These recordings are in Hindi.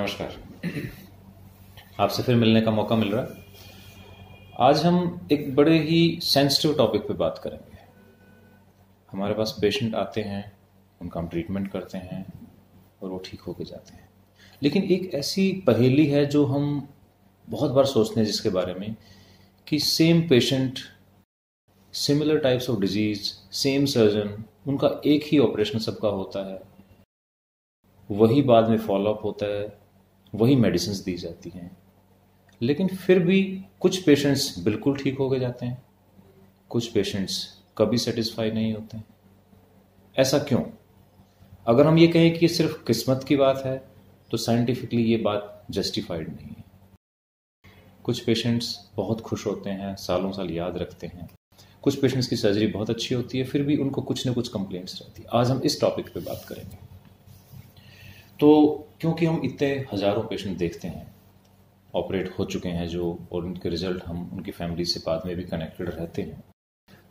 नमस्कार। आपसे फिर मिलने का मौका मिल रहा है। आज हम एक बड़े ही सेंसिटिव टॉपिक पे बात करेंगे। हमारे पास पेशेंट आते हैं, उनका हम ट्रीटमेंट करते हैं और वो ठीक होके जाते हैं। लेकिन एक ऐसी पहेली है जो हम बहुत बार सोचते हैं जिसके बारे में कि same patient similar types of disease same surgeon उनका एक ही ऑपरेशन सबका होता है। वही बाद में फॉलोअप होता है। वही मेडिसिन दी जाती हैं। लेकिन फिर भी कुछ पेशेंट्स बिल्कुल ठीक हो गए जाते हैं। कुछ पेशेंट्स कभी सेटिस्फाई नहीं होते ऐसा क्यों? अगर हम ये कहें कि ये सिर्फ़ किस्मत की बात है तो साइंटिफिकली ये बात जस्टिफाइड नहीं है। कुछ पेशेंट्स बहुत खुश होते हैं, सालों साल याद रखते हैं। कुछ पेशेंट्स की सर्जरी बहुत अच्छी होती है, फिर भी उनको कुछ ना कुछ कंप्लेंट्स रहती है। आज हम इस टॉपिक पे बात करेंगे। तो क्योंकि हम इतने हज़ारों पेशेंट देखते हैं ऑपरेट हो चुके हैं जो, और उनके रिज़ल्ट हम उनकी फैमिली से बाद में भी कनेक्टेड रहते हैं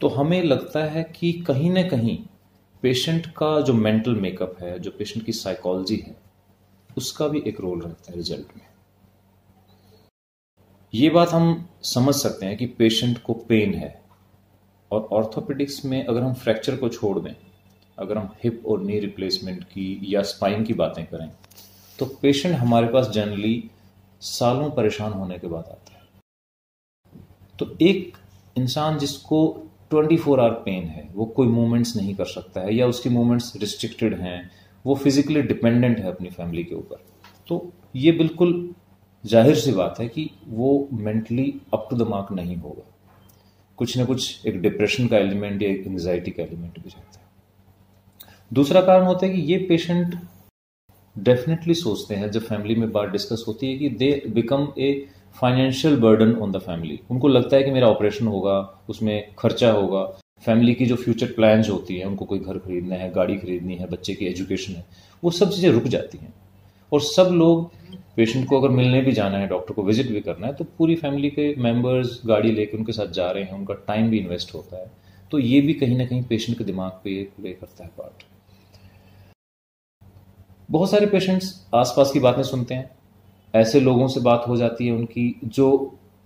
तो हमें लगता है कि कहीं ना कहीं पेशेंट का जो मेंटल मेकअप है, जो पेशेंट की साइकोलॉजी है, उसका भी एक रोल रहता है रिज़ल्ट में। ये बात हम समझ सकते हैं कि पेशेंट को पेन है, और ऑर्थोपेडिक्स में अगर हम फ्रैक्चर को छोड़ दें अगर हम हिप और नी रिप्लेसमेंट की या स्पाइन की बातें करें तो पेशेंट हमारे पास जनरली सालों परेशान होने के बाद आता है। तो एक इंसान जिसको 24 फोर आवर पेन है वो कोई मूवमेंट्स नहीं कर सकता है या उसकी मूवमेंट्स रिस्ट्रिक्टेड हैं वो फिजिकली डिपेंडेंट है अपनी फैमिली के ऊपर। तो ये बिल्कुल ज़ाहिर सी बात है कि वो mentally up to the mark नहीं होगा। कुछ ना कुछ एक डिप्रेशन का एलिमेंट या एंग्जाइटी का एलिमेंट भी रहता है। दूसरा कारण होता है कि ये पेशेंट डेफिनेटली सोचते हैं, जब फैमिली में बात डिस्कस होती है कि they become a financial burden on the family उनको लगता है कि मेरा ऑपरेशन होगा, उसमें खर्चा होगा। फैमिली की जो फ्यूचर प्लान्स होती है, उनको कोई घर खरीदना है, गाड़ी खरीदनी है, बच्चे की एजुकेशन है, वो सब चीज़ें रुक जाती हैं। और सब लोग पेशेंट को अगर मिलने भी जाना है डॉक्टर को विज़िट भी करना है तो पूरी फैमिली के मेंबर्स गाड़ी लेकर उनके साथ जा रहे हैं, उनका टाइम भी इन्वेस्ट होता है। तो ये भी कहीं ना कहीं पेशेंट के दिमाग पे प्ले करता है पार्ट बहुत सारे पेशेंट्स आसपास की बातें सुनते हैं। ऐसे लोगों से बात हो जाती है उनकी जो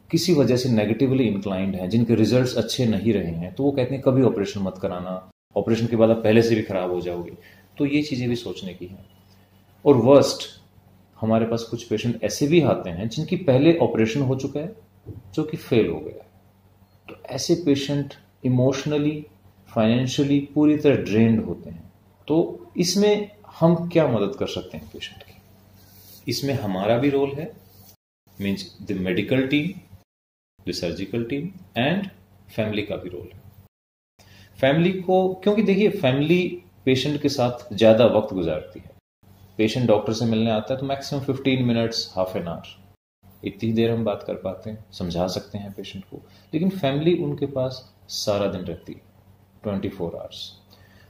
किसी वजह से नेगेटिवली इंक्लाइंड हैं, जिनके रिजल्ट्स अच्छे नहीं रहे हैं तो वो कहते हैं, कभी ऑपरेशन मत कराना। ऑपरेशन के बाद आप पहले से भी खराब हो जाओगे। तो ये चीज़ें भी सोचने की हैं। और वर्स्ट हमारे पास कुछ पेशेंट ऐसे भी आते हैं जिनकी पहले ऑपरेशन हो चुका है, जो कि फेल हो गया तो ऐसे पेशेंट इमोशनली फाइनेंशियली पूरी तरह ड्रेन्ड होते हैं। तो इसमें हम क्या मदद कर सकते हैं पेशेंट की? इसमें हमारा भी रोल है means the medical team the surgical team and family का भी रोल है। फैमिली को, क्योंकि देखिए फैमिली पेशेंट के साथ ज़्यादा वक्त गुजारती है। पेशेंट डॉक्टर से मिलने आता है तो maximum fifteen minutes half an hour इतनी देर हम बात कर पाते हैं, समझा सकते हैं पेशेंट को। लेकिन फैमिली उनके पास सारा दिन रहती है ट्वेंटी फोर आवर्स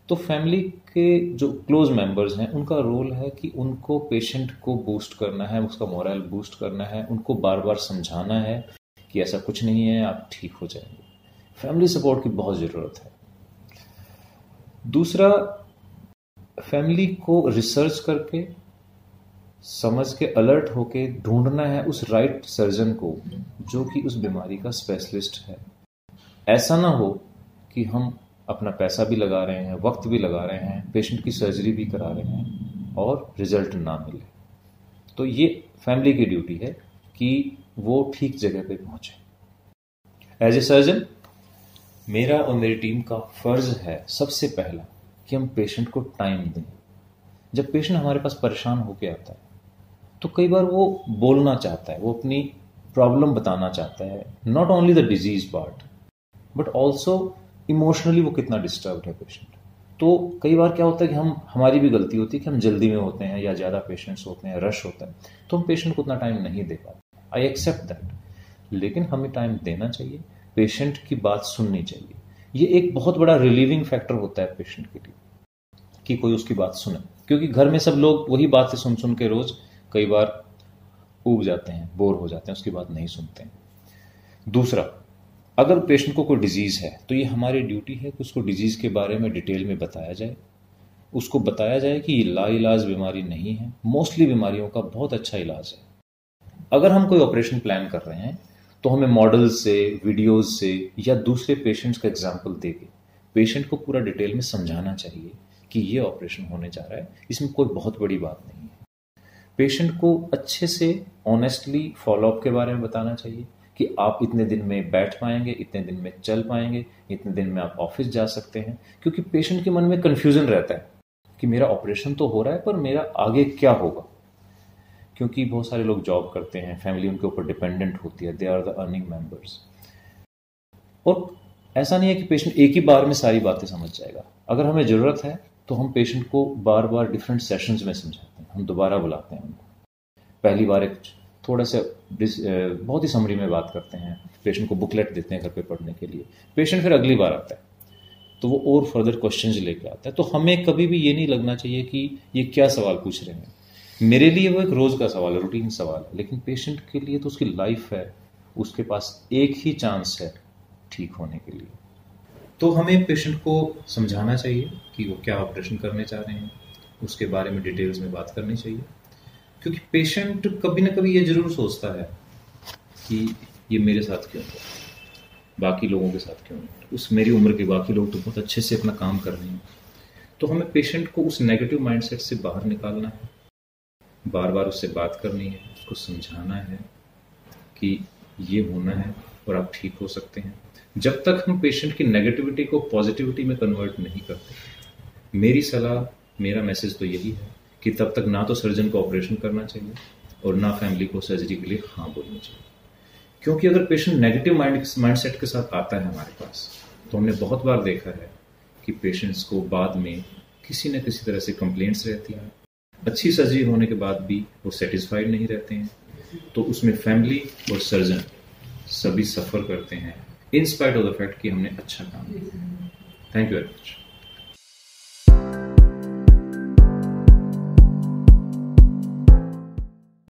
तो फैमिली के जो क्लोज मेंबर्स हैं, उनका रोल है कि उनको पेशेंट को बूस्ट करना है, उसका मोरल बूस्ट करना है, उनको बार बार समझाना है कि ऐसा कुछ नहीं है, आप ठीक हो जाएँगे। फैमिली सपोर्ट की बहुत ज़रूरत है। दूसरा फैमिली को रिसर्च करके, समझ के अलर्ट होके ढूंढना है उस राइट सर्जन को, जो कि उस बीमारी का स्पेशलिस्ट है। ऐसा ना हो कि हम अपना पैसा भी लगा रहे हैं, वक्त भी लगा रहे हैं पेशेंट की सर्जरी भी करा रहे हैं और रिज़ल्ट ना मिले। तो ये फैमिली की ड्यूटी है कि वो ठीक जगह पे पहुँचे। एज ए सर्जन मेरा और मेरी टीम का फ़र्ज़ है सबसे पहला कि हम पेशेंट को टाइम दें। जब पेशेंट हमारे पास परेशान होकर आता है तो कई बार वो बोलना चाहता है, वो अपनी प्रॉब्लम बताना चाहता है not only the disease part but also emotionally वो कितना डिस्टर्ब है पेशेंट तो कई बार क्या होता है कि हम, हमारी भी गलती होती है कि हम जल्दी में होते हैं या ज़्यादा पेशेंट्स होते हैं रश होता है तो हम पेशेंट को उतना टाइम नहीं दे पाते। आई एक्सेप्ट दैट लेकिन हमें टाइम देना चाहिए पेशेंट की बात सुननी चाहिए। ये एक बहुत बड़ा रिलीविंग फैक्टर होता है पेशेंट के लिए कि कोई उसकी बात सुने। क्योंकि घर में सब लोग वही बातें सुन सुन के रोज कई बार उग जाते हैं, बोर हो जाते हैं, उसकी बात नहीं सुनते हैं। दूसरा अगर पेशेंट को कोई डिज़ीज़ है तो ये हमारी ड्यूटी है कि उसको डिज़ीज़ के बारे में डिटेल में बताया जाए। उसको बताया जाए कि ये लाइलाज बीमारी नहीं है। मोस्टली बीमारियों का बहुत अच्छा इलाज है। अगर हम कोई ऑपरेशन प्लान कर रहे हैं तो हमें मॉडल से वीडियोज़ से या दूसरे पेशेंट्स का एग्ज़ाम्पल दे के पेशेंट को पूरा डिटेल में समझाना चाहिए कि ये ऑपरेशन होने जा रहा है। इसमें कोई बहुत बड़ी बात नहीं है। पेशेंट को अच्छे से ऑनेस्टली फॉलोअप के बारे में बताना चाहिए। कि आप इतने दिन में बैठ पाएँगे, इतने दिन में चल पाएँगे, इतने दिन में आप ऑफ़िस जा सकते हैं, क्योंकि पेशेंट के मन में कन्फ्यूज़न रहता है कि मेरा ऑपरेशन तो हो रहा है, पर मेरा आगे क्या होगा? क्योंकि बहुत सारे लोग जॉब करते हैं फैमिली उनके ऊपर डिपेंडेंट होती है they are the earning members और ऐसा नहीं है कि पेशेंट एक ही बार में सारी बातें समझ जाएगा। अगर हमें ज़रूरत है तो हम पेशेंट को बार बार डिफरेंट सेशंस में समझाते हैं, हम दोबारा बुलाते हैं उनको। पहली बार एक थोड़ा सा बहुत ही समरी में बात करते हैं। पेशेंट को बुकलेट देते हैं घर पे पढ़ने के लिए। पेशेंट फिर अगली बार आता है। तो वो और फर्दर क्वेश्चन लेके आता है। तो हमें कभी भी ये नहीं लगना चाहिए कि ये क्या सवाल पूछ रहे हैं। मेरे लिए वो एक रोज का सवाल है रूटीन सवाल है। लेकिन पेशेंट के लिए तो उसकी लाइफ है। उसके पास एक ही चांस है ठीक होने के लिए। तो हमें पेशेंट को समझाना चाहिए कि वो क्या ऑपरेशन करने चाह रहे हैं। उसके बारे में डिटेल्स में बात करनी चाहिए। क्योंकि पेशेंट कभी ना कभी ये ज़रूर सोचता है कि ये मेरे साथ क्यों है बाकी लोगों के साथ क्यों है उस मेरी उम्र के बाकी लोग तो बहुत अच्छे से अपना काम कर रहे हैं। तो हमें पेशेंट को उस नेगेटिव माइंडसेट से बाहर निकालना है। बार बार उससे बात करनी है, उसको समझाना है कि ये होना है और आप ठीक हो सकते हैं। जब तक हम पेशेंट की नेगेटिविटी को पॉजिटिविटी में कन्वर्ट नहीं करते, मेरी सलाह, मेरा मैसेज तो यही है। कि तब तक ना तो सर्जन को ऑपरेशन करना चाहिए और ना फैमिली को सर्जरी के लिए हाँ बोलना चाहिए। क्योंकि अगर पेशेंट नेगेटिव माइंड माइंडसेट के साथ आता है हमारे पास तो हमने बहुत बार देखा है कि पेशेंट्स को बाद में किसी न किसी तरह से कंप्लेंट्स रहती हैं। अच्छी सर्जरी होने के बाद भी वो सेटिस्फाइड नहीं रहते हैं। तो उसमें फैमिली और सर्जन सभी सफ़र करते हैं in spite of the fact कि हमने अच्छा काम किया। Thank you very much